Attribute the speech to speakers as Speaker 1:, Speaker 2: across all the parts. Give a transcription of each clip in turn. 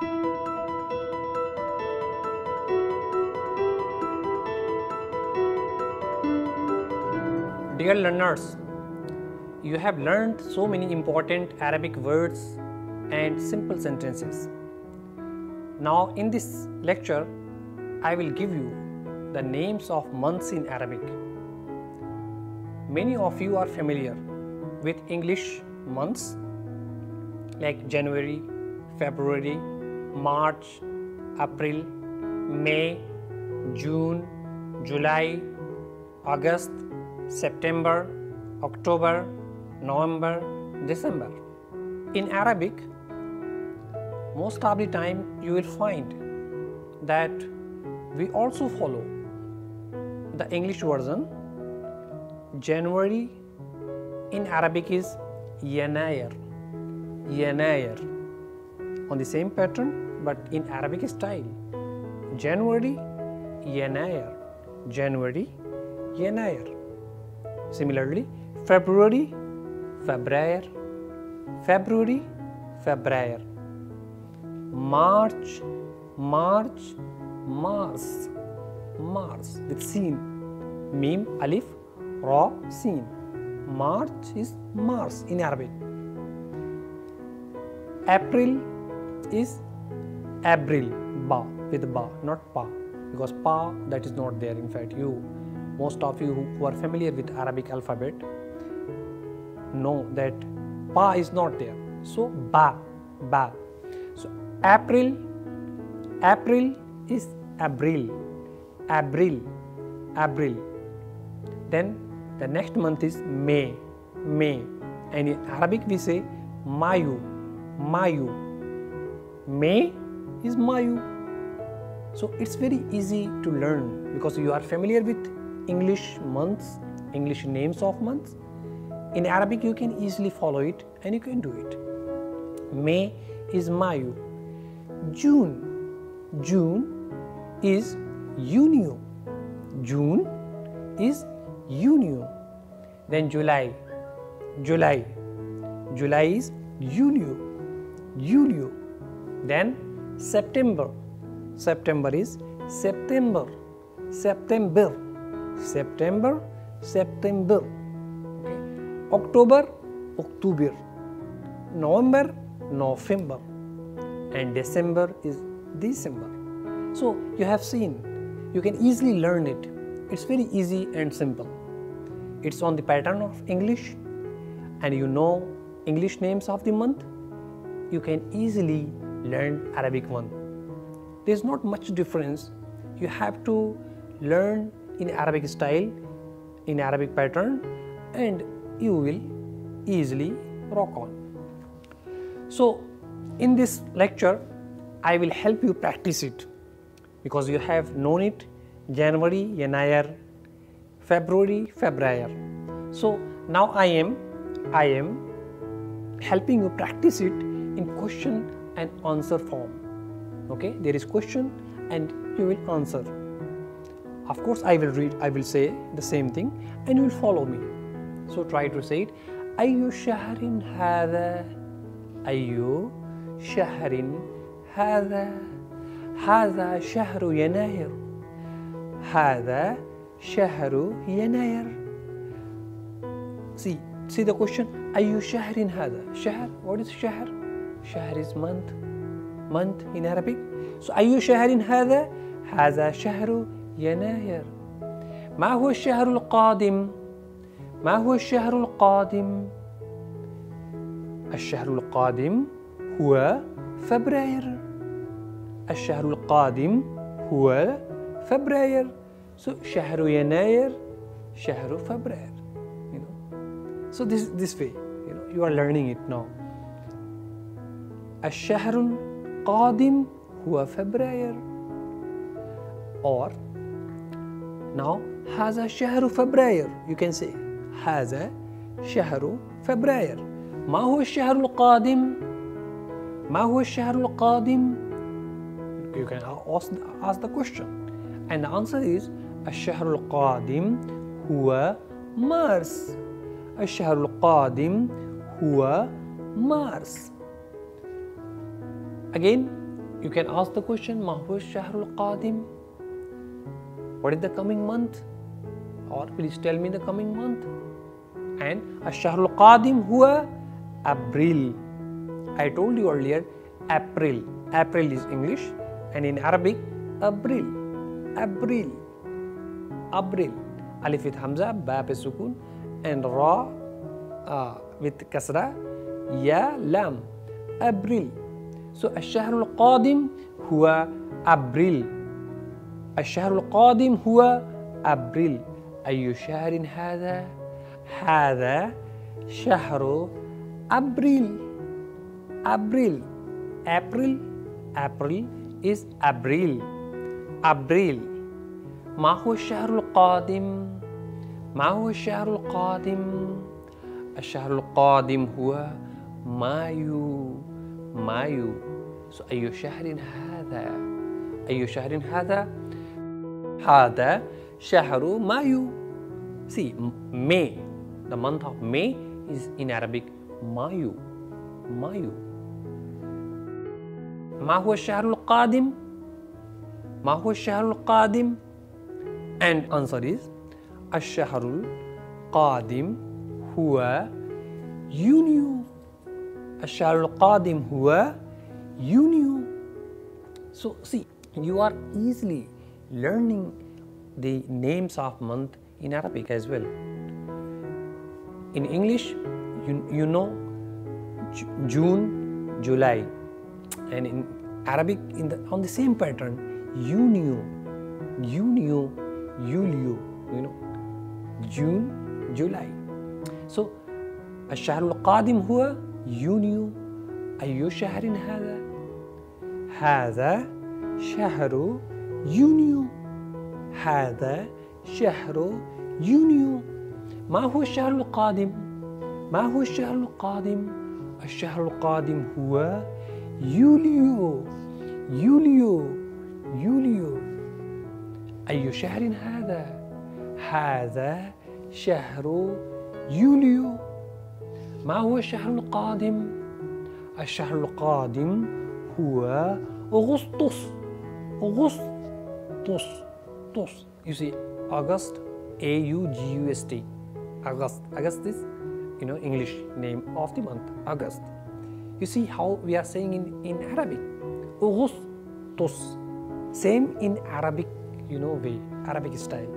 Speaker 1: Dear learners, you have learned so many important Arabic words and simple sentences. Now, in this lecture, I will give you the names of months in Arabic. Many of you are familiar with English months like January, February, March, April, May, June, July, August, September, October, November, December. In Arabic, most of the time you will find that we also follow the English version. January in Arabic is Yanayr. Yanayr. On the same pattern but in Arabic style. January, Yanayr. January, Yanayr. Similarly, February, February, February, February. March, March, Mars, Mars with sin. Mim, Alif, Ra, sin. March is Mars in Arabic. April is Abril, Ba with Ba, not Pa, because Pa that is not there. In fact, you, most of you who are familiar with Arabic alphabet, know that Pa is not there. So Ba, Ba. So April, April is Abril, Abril, Abril. Then the next month is May, May. And in Arabic we say Mayu, Mayu. May is Mayu. So it's very easy to learn because you are familiar with English months, English names of months. In Arabic you can easily follow it and you can do it. May is Mayu. June, June is Junio. June is Junio. Then July, July, July is Julio, Julio. Then September, September is September, September, September, September. Okay. October, October. November, November. And December is December. So you have seen, you can easily learn it. It's very easy and simple. It's on the pattern of English, and you know English names of the month, you can easily learn Arabic one. There's not much difference. You have to learn in Arabic style, in Arabic pattern, and you will easily rock on. So, in this lecture, I will help you practice it because you have known it January, Yanayar, February, February. So now I am, I am helping you practice it in question an answer form. Okay there is question and you will answer. Of course i will read i will say the same thing and you will follow me. So try to say it. Ayu shahrin hadha? Ayu shahrin hadha? Hadha shahru yanayr hadha shahru yanayr see see the question. Ayu shahrin hadha? Shahr? What is shahr? شهر is month. Month in Arabic. So أي شهر هذا؟ هذا شهر يناير. ما هو الشهر القادم؟ ما هو الشهر القادم؟ الشهر القادم هو فبراير. الشهر القادم هو فبراير. So شهر يناير شهر فبراير. You know. So this this way. You know you are learning it now. الشهر القادم هو فبراير. Or now هذا شهر فبراير. You can say هذا شهر فبراير. ما هو الشهر القادم؟ ما هو الشهر القادم؟ You can ask, ask the question. And the answer is الشهر القادم هو مارس. الشهر القادم هو مارس. Again, you can ask the question, Mahwa Shahrul Qadim? What is the coming month? Or please tell me the coming month. And Shahrul Qadim huwa April. I told you earlier, April. April is English and in Arabic, April. April. April. Alif with Hamza, Ba pe Sukun, and Ra uh, with Kasra, Ya Lam. April. So الشهر القادم هو أبريل. الشهر القادم هو أبريل. أي شهر هذا؟ هذا شهر أبريل. أبريل. أبريل. أبريل is أبريل. أبريل. ما هو الشهر القادم؟ ما هو الشهر القادم؟ الشهر القادم هو مايو. مايو. أي شهر هذا؟ أي شهر هذا؟ هذا شهر مايو see May the month of May is in Arabic مايو مايو ما هو الشهر القادم؟ ما هو الشهر القادم؟ and answer is الشهر القادم هو يونيو الشهر القادم هو يونيو so see you are easily learning the names of month in Arabic as well in English you, you know June July and in Arabic in the on the same pattern Junio Junio Julio you know June July so الشهر القادم هو يونيو أي شهر هذا؟ هذا شهر يونيو هذا شهر يونيو ما هو الشهر القادم؟ ما هو الشهر القادم؟ الشهر القادم هو يوليو يوليو يوليو أي شهر هذا؟ هذا شهر يوليو ما هو الشهر القادم؟ الشهر القادم هو أغسطس أغسطس طس you see August A U G U S T August August is you know English name of the month August you see how we are saying in in Arabic Augustus same in Arabic you know way Arabic style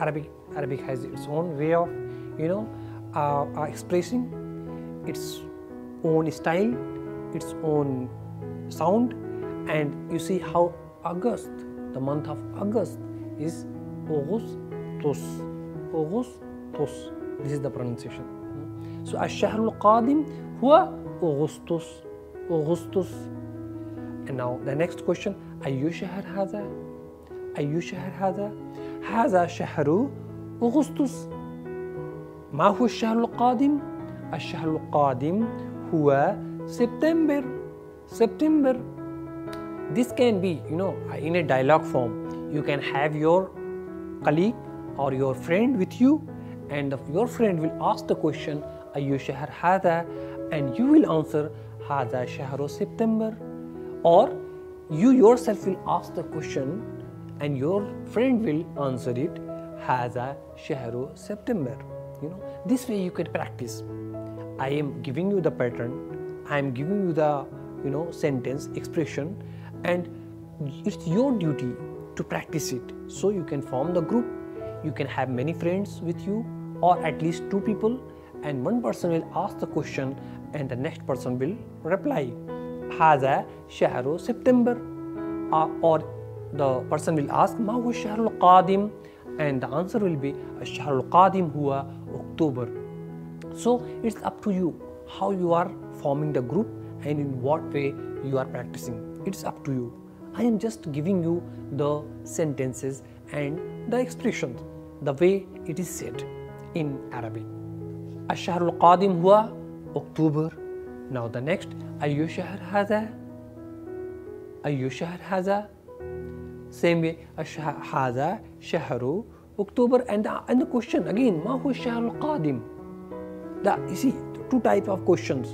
Speaker 1: Arabic Arabic has its own way of you know uh, uh, expressing its own style its own sound and you see how August the month of August is Augustus Augustus this is the pronunciation so الشهر القادم هو أغسطس أغسطس and now the next question أي شهر هذا أي شهر هذا هذا شهر أغسطس ما هو الشهر القادم الشهر القادم هو سبتمبر September, this can be, you know, in a dialogue form. You can have your colleague or your friend with you, and your friend will ask the question, Ayu Shahr Hada, and you will answer, Hada Shahru September. Or you yourself will ask the question, and your friend will answer it, Hada Shahru September. You know, this way you can practice. I am giving you the pattern, I am giving you the you know sentence expression and it's your duty to practice it so you can form the group you can have many friends with you or at least two people and one person will ask the question and the next person will reply هذا شهر سبتمبر uh, or the person will ask ما هو الشهر القادم and the answer will be الشهر القادم هو أكتوبر so it's up to you how you are forming the group and in what way you are practicing it's up to you i am just giving you the sentences and the expressions the way it is said in arabic الشهر القادم هو أكتوبر now the next أي شهر هذا أي شهر هذا same way الشهر هذا شهر أكتوبر and the, and the question again ما هو الشهر القادم the, you see two type of questions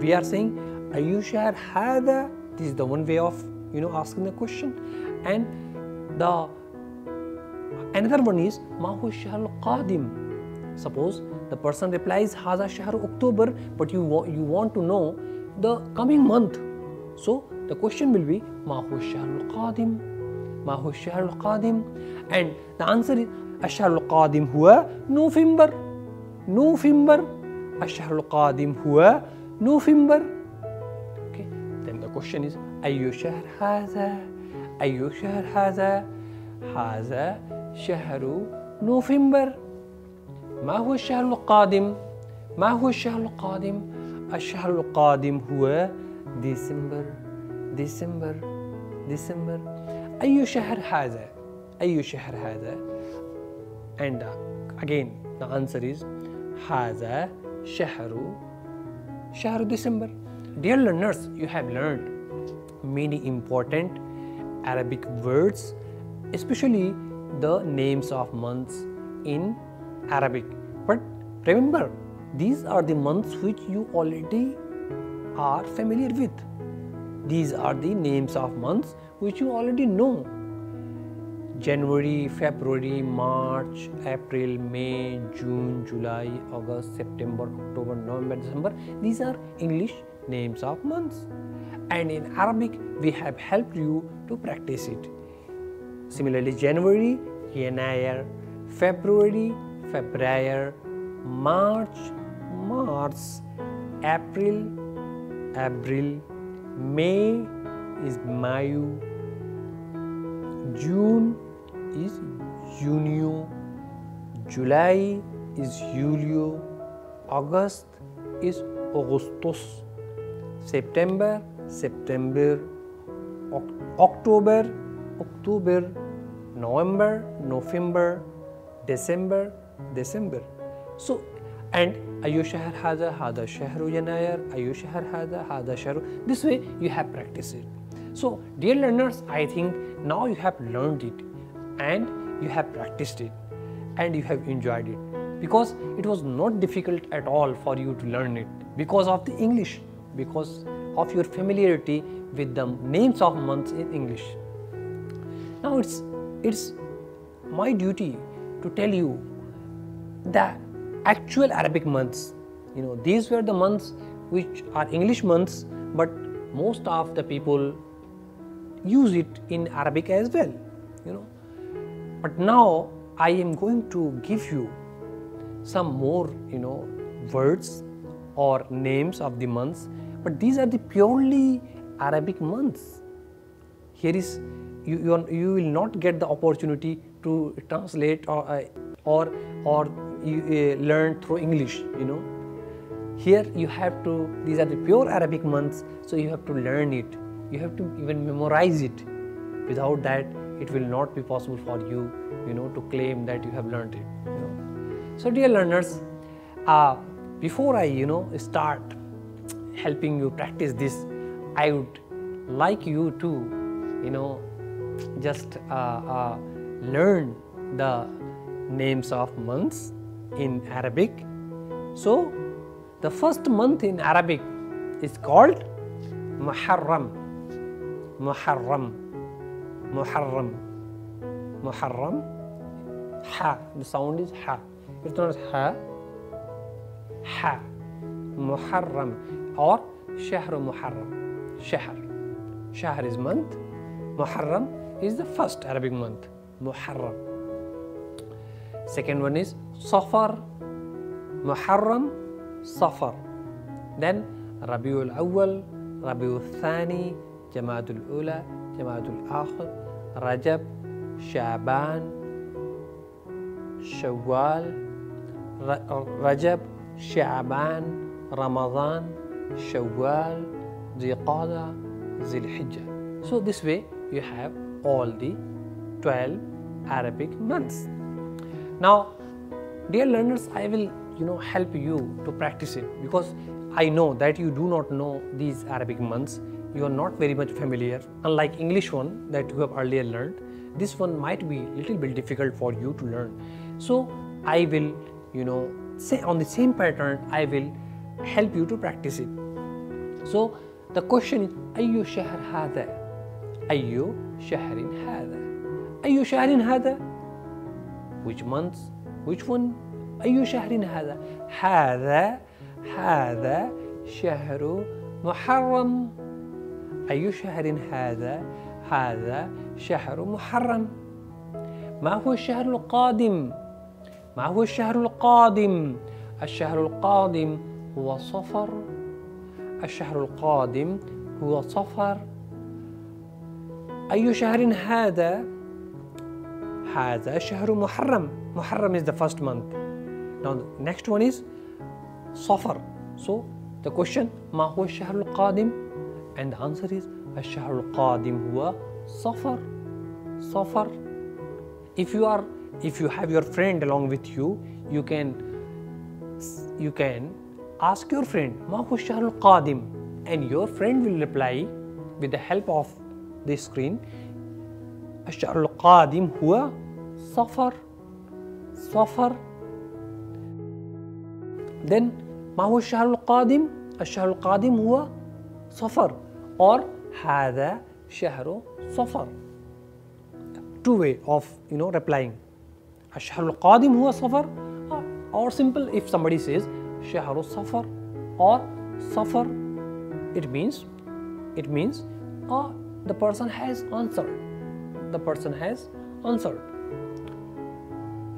Speaker 1: we are saying أي شهر هذا this is the one way of you know asking the question and the another one is ma hu shahr qadim suppose the person replies haza shahr october but you wa- you want to know the coming month so the question will be ma hu shahr qadim ما هو الشهر القادم and the answer is الشهر القادم هو نوفمبر نوفمبر الشهر القادم هو نوفمبر. Okay. Then the question is أي شهر هذا؟ أي شهر هذا؟ هذا شهر نوفمبر. ما هو الشهر القادم؟ ما هو الشهر القادم؟ الشهر القادم هو ديسمبر. ديسمبر. ديسمبر. أي شهر هذا؟ أي شهر هذا؟ And uh, again the answer is هذا شهر Shahr December. Dear learners, you have learned many important Arabic words, especially the names of months in Arabic. But remember, these are the months which you already are familiar with. These are the names of months which you already know January, February, March, April, May, June, July, August, September, October, November, December. These are English names of months. And in Arabic, we have helped you to practice it. Similarly, January, Yanayar, February, February, March, March, April, April, May is Mayu, June is junio, July is julio, August is augustus, September September, October October, November November, December December. So and Ayusha shahr hada hada shahru yanayar ayu hada hada shahru. This way you have practiced it. So dear learners i think now you have learned it and you have practiced it and you have enjoyed it because it was not difficult at all for you to learn it because of the English because of your familiarity with the names of months in English now it's it's my duty to tell you the actual Arabic months. You know, these were the months which are English months, but most of the people use it in Arabic as well. You know, but now I am going to give you some more, you know, words or names of the months, but these are the purely Arabic months. Here is you you, are, you will not get the opportunity to translate or uh, or or you uh, learn through English. You know, here you have to. These are the pure Arabic months, so you have to learn it. You have to even memorize it. Without that, it will not be possible for you, you know, to claim that you have learned it. You know. So, dear learners, uh, before I, you know, start helping you practice this, I would like you to, you know, just uh, uh, learn the names of months in Arabic. So, the first month in Arabic is called Muharram. Muharram. Muharram. Muharram. Ha. The sound is ha. It's not ha. Ha. Muharram or Shahr Muharram. Shahr. Shahr is month. Muharram is the first Arabic month. Muharram. Second one is Safar. Muharram, Safar. Then Rabiul Awwal, Rabiul Thani, Jamadul Akhir, Rajab, Shaban, Shawwal, Rajab, Shaban, Ramadan, Shawwal, Ziqada, Zilhijjah. So this way you have all the 12 Arabic months. Now, dear learners, I will you know help you to practice it because I know that you do not know these Arabic months You are not very much familiar. Unlike English one that you have earlier learned, this one might be little bit difficult for you to learn. So I will you know say on the same pattern I will help you to practice it. So the question is أي شهر هذا أي شهر هذا أي شهر هذا which month which one أي شهر هذا هذا هذا شهر محرم أي شهر هذا هذا شهر محرم. ما هو الشهر القادم؟ ما هو الشهر القادم؟ الشهر القادم هو صفر. الشهر القادم هو صفر. أي شهر هذا؟ هذا شهر محرم. محرم is the first month. Now the next one is صفر. So the question ما هو الشهر القادم؟ and the answer is الشهر القادم هو صفر صفر if you are if you have your friend along with you you can you can ask your friend ما هو الشهر القادم and your friend will reply with the help of the screen الشهر القادم هو صفر صفر then ما هو الشهر القادم الشهر القادم هو صفر or هذا شهر صفر two way of you know replying الشهر القادم هو صفر or simple if somebody says شهر صفر or صفر it means it means uh, the person has answered the person has answered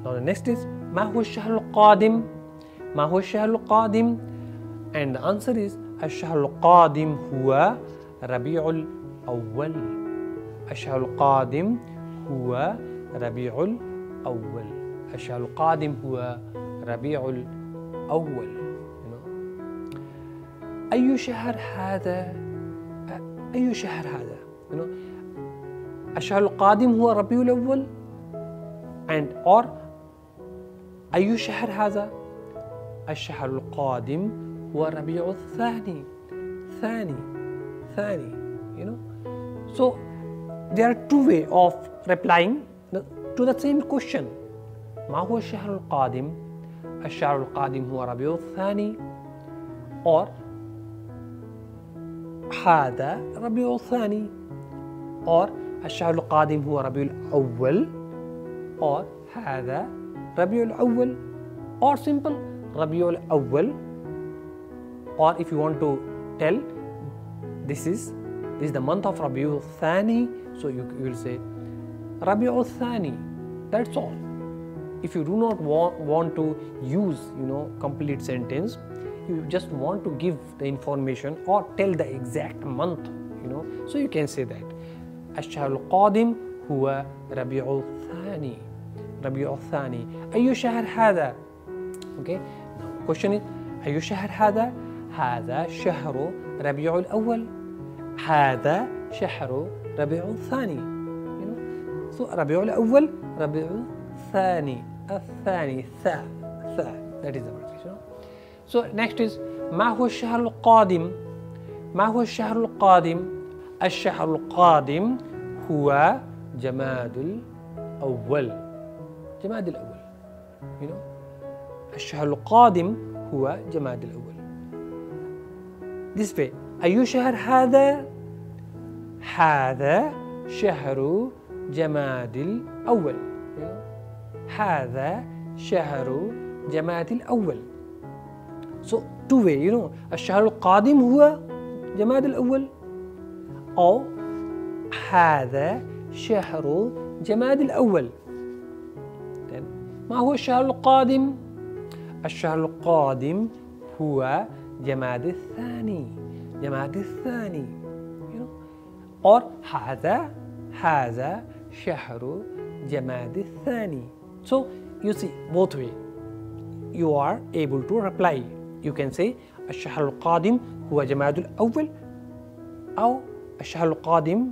Speaker 1: now the next is ما هو الشهر القادم ما هو الشهر القادم and the answer is الشهر القادم هو ربيع الأول. الشهر القادم هو ربيع الأول. الشهر القادم هو ربيع الأول. أي شهر هذا؟ أي شهر هذا. الشهر القادم هو ربيع الأول. And or أي شهر هذا؟ الشهر القادم هو ربيع الثاني. ثاني. ثاني you know so there are two way of replying to the same question ما هو الشهر القادم الشهر القادم هو ربيع الثاني or هذا ربيع الثاني or الشهر القادم هو ربيع الأول or هذا ربيع الأول or simple ربيع الأول or if you want to tell this is this is the month of Rabiul Thani so you, you will say Rabiul Thani that's all if you do not want, want to use you know complete sentence you just want to give the information or tell the exact month you know so you can say that الشهر القادم هو ربيع الثاني ربيع الثاني أي شهر هذا okay now question is أي شهر هذا هذا شهر ربيع الأول هذا شهر ربيع الثاني. ربيع الأول ربيع الثاني الثاني ثا ثا that is the know? so next is ما هو الشهر القادم؟ ما هو الشهر القادم؟ الشهر القادم هو جماد الأول. جماد الأول. You know? الشهر القادم هو جماد الأول. This way. أي شهر هذا؟ هذا شهر جماد الأول? هذا شهر جماد الأول. So two way you know الشهر القادم هو جماد الأول. أو هذا شهر جماد الأول. ما هو الشهر القادم؟ الشهر القادم هو جماد الثاني. جماد الثاني. know? or هذا هذا شهر جماد الثاني so you see both way you are able to reply you can say الشهر القادم هو جماد الأول أو الشهر القادم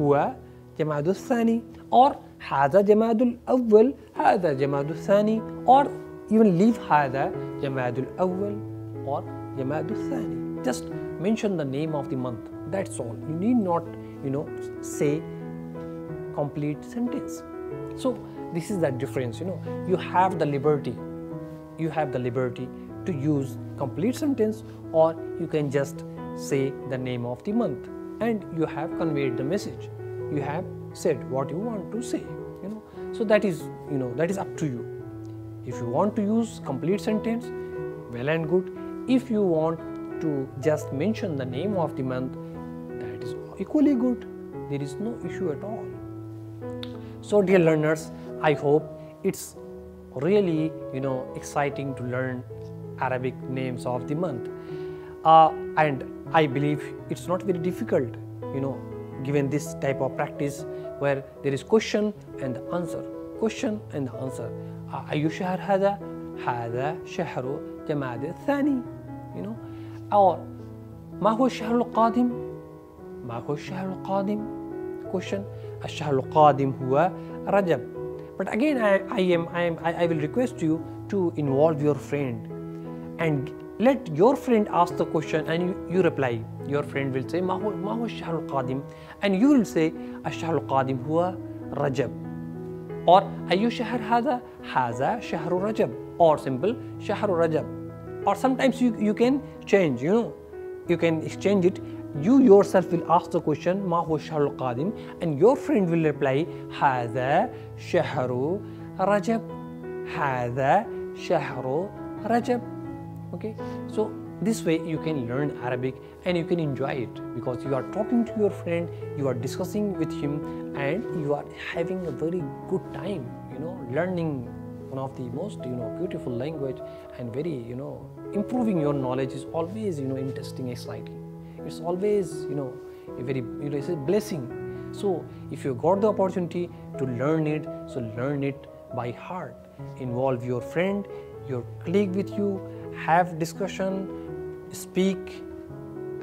Speaker 1: هو جماد الثاني or هذا جماد الأول هذا جماد الثاني or even leave هذا جماد الأول or جماد الثاني just mention the name of the month that's all. You need not you know say complete sentence. So this is the difference you know. You have the liberty you have the liberty to use complete sentence or you can just say the name of the month and you have conveyed the message. You have said what you want to say you know. So that is you know that is up to you. If you want to use complete sentence well and good. If you want to just mention the name of the month that equally good there is no issue at all so dear learners i hope it's really you know exciting to learn arabic names of the month uh, and i believe it's not very difficult you know given this type of practice where there is question and the answer question and the answer أي شهر هذا هذا شهر جماد الثاني you know or ما هو الشهر القادم هو الشهر القادم question الشهر القادم هو رجب but again I, I am I am I, I will request you to involve your friend and let your friend ask the question and you, you reply your friend will say ما هو ما هو الشهر القادم and you will say الشهر القادم هو رجب or أي شهر هذا هذا شهر رجب or simple شهر رجب or sometimes you, you can change you know you can exchange it you yourself will ask the question ما هو الشهر القادم and your friend will reply هذا شهر رجب هذا شهر رجب okay so this way you can learn arabic and you can enjoy it because you are talking to your friend you are discussing with him and you are having a very good time you know learning one of the most you know beautiful language and very you know improving your knowledge is always you know interesting exciting it's always you know a very you know it's a blessing. So if you got the opportunity to learn it so learn it by heart. Involve your friend your colleague with you have discussion speak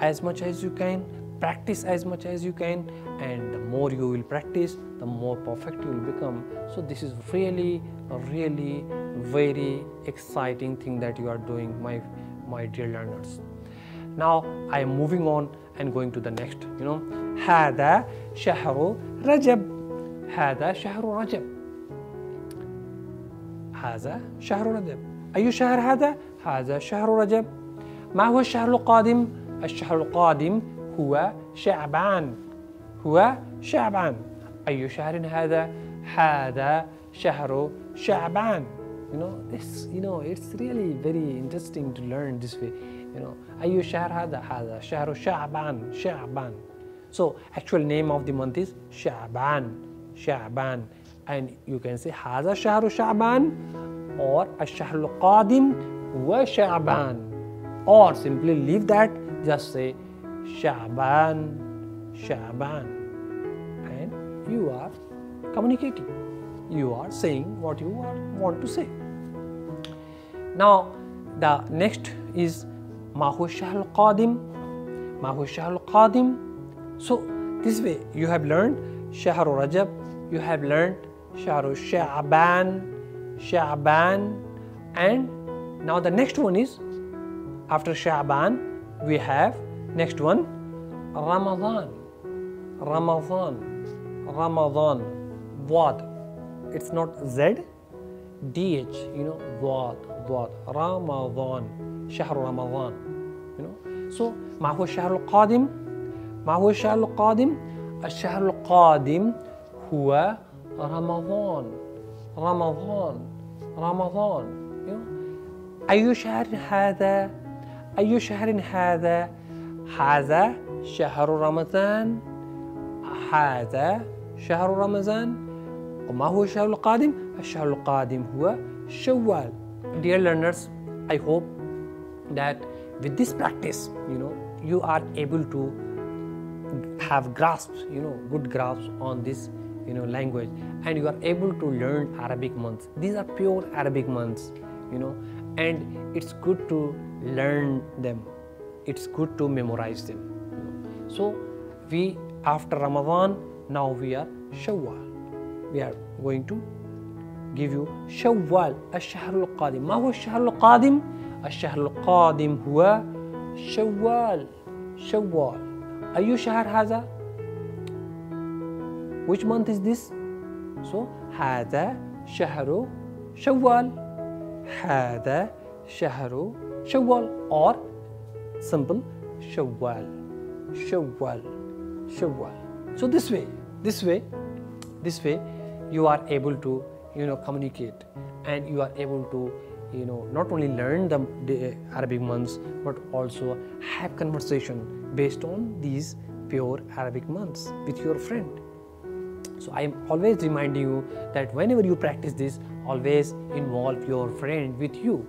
Speaker 1: as much as you can practice as much as you can and the more you will practice the more perfect you will become. So this is really really very exciting thing that you are doing my my dear learners now i am moving on and going to the next you know. هذا شهر رجب. هذا شهر رجب. هذا شهر رجب. أي شهر هذا؟ هذا شهر رجب. ما هو الشهر القادم؟ الشهر القادم هو شعبان. هو شعبان. أي شهر هذا؟ هذا شهر شعبان. you know this you know it's really very interesting to learn this way you know أي شهر هذا؟ هذا شهر شعبان شعبان so actual name of the month is شعبان شعبان and you can say هذا شهر شعبان or الشهر القادم هو شعبان or simply leave that just say شعبان شعبان and you are communicating you are saying what you are, want to say. Now, the next is Mahushal al Qadim. Mahushah al Qadim. So, this way you have learned Shahr Rajab, you have learned Shahr Sha'ban, Sha'ban, and now the next one is after Sha'ban, we have next one Ramadan. Ramadan. Ramadan. What? It's not Z. DH you know Wad Wad Ramadan شهر رمضان you know. So ما هو الشهر القادم? ما هو الشهر القادم? الشهر القادم هو رمضان. رمضان. رمضان أي شهر هذا? أي شهر هذا؟ هذا شهر رمضان. هذا شهر رمضان. وما هو الشهر القادم الشهر القادم هو شوال dear learners I hope that with this practice you know you are able to have grasp you know good grasp on this you know language and you are able to learn arabic months these are pure arabic months you know and it's good to learn them it's good to memorize them so we after ramadan now we are shawwal we are going to give you شوال الشهر القادم ما هو الشهر القادم الشهر القادم هو شوال شوال أي شهر هذا which month is this so هذا شهر شوال هذا شهر شوال or simple Shawwal, Shawwal, Shawwal. So this way, this way, this way, you are able to you know communicate, and you are able to you know not only learn the, the Arabic months but also have conversation based on these pure Arabic months with your friend. So I am always reminding you that whenever you practice this, always involve your friend with you.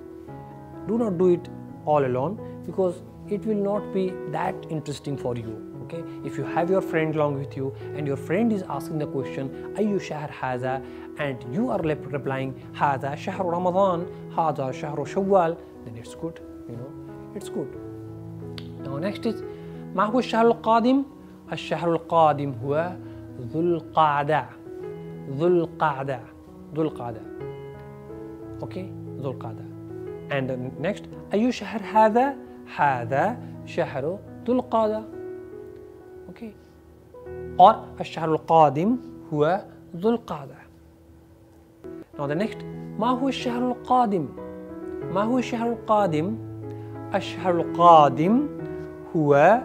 Speaker 1: Do not do it all alone because it will not be that interesting for you Okay, if you have your friend along with you and your friend is asking the question, "Ayu shahr haza?" and you are replying, "Haza shahr Ramadan, haza shahr Shawwal," then it's good. You know, it's good. Now next is ما هو الشهر القادم؟ الشهر القادم هو ذو القعدة ذو القعدة ذو القعدة اوكي ذو القعدة and next أي شهر هذا هذا شهر ذو القعدة اوكي or الشهر القادم هو ذو القعدة. Now the next ما هو الشهر القادم؟ ما هو الشهر القادم؟ الشهر القادم هو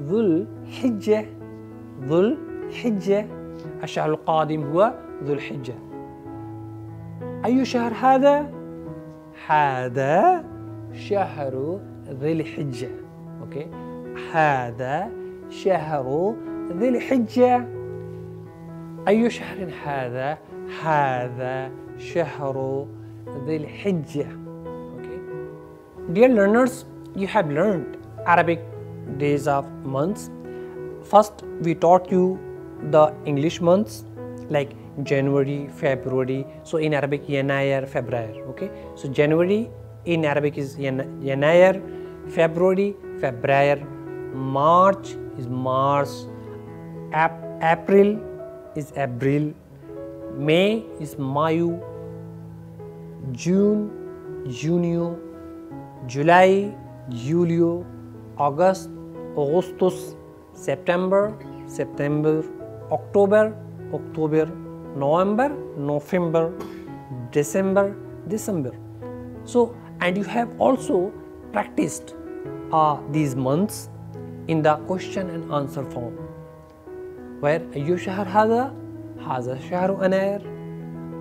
Speaker 1: ذو الحجة. ذو الحجة. الشهر القادم هو ذو الحجة. أي شهر هذا؟ هذا شهر ذي الحجة. أوكي هذا شهر ذي الحجة أي شهر هذا؟ هذا شهر ذي الحجة Okay. Dear learners, you have learned Arabic days of months. First, we taught you the English months like January, February. So in Arabic, Yanayar, February. Okay. So January in Arabic is Yanayar, February, February, March is Mars, Ap- April is April, May is Mayu, June, Junio, July, Julio, August, Augustus, September, September, October, October, November, November, December, December. So, and you have also practiced uh, these months in the question and answer form. Where أي شهر هذا؟ هذا شهر أناير.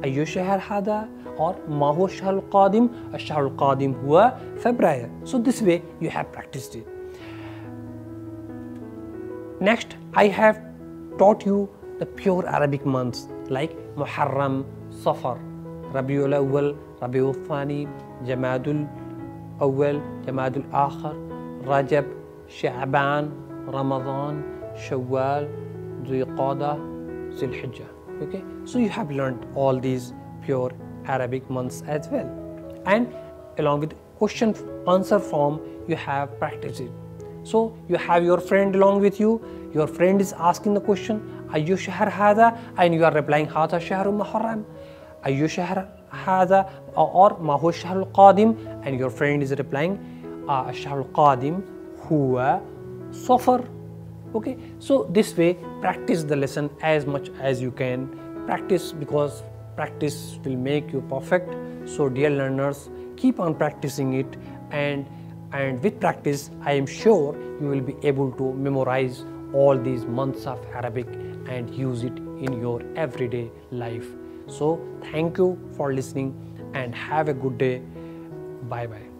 Speaker 1: أي شهر هذا؟ or ما هو الشهر القادم؟ الشهر القادم هو فبراير. So this way you have practiced it. Next, I have taught you the pure Arabic months like Muharram, Safar, Rabiul Awwal, Rabiul Thani, Jamadul Awwal, Jamadul Akhir, Rajab, Sha'ban, Ramadan, Shawwal, Zulqada, Zulhijjah. Okay, so you have learned all these pure Arabic months as well, and along with question answer form, you have practiced it. So you have your friend along with you. Your friend is asking the question, "Ayu shahr hada?" and you are replying, "Hada shahrul muharram." Ayu shahr hada or mahu shahrul qadim? and your friend is replying, ah, "Shahrul qadim huwa safar." Okay, so this way practice the lesson as much as you can. Practice because practice will make you perfect. So dear learners, keep on practicing it and and with practice i am sure you will be able to memorize all these months of arabic and use it in your everyday life so thank you for listening and have a good day bye bye